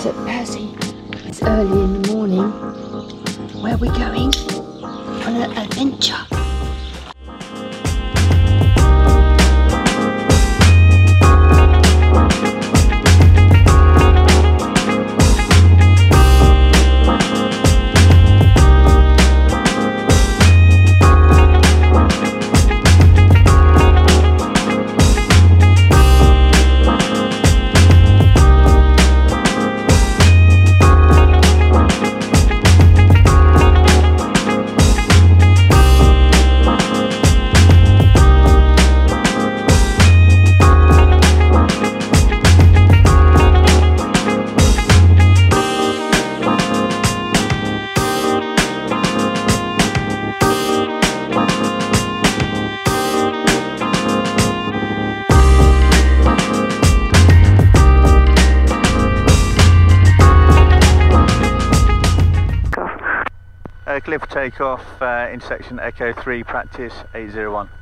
is at Percy. It's early in the morning. Where are we going? On an adventure. For takeoff, uh, intersection Echo 3, practice 801.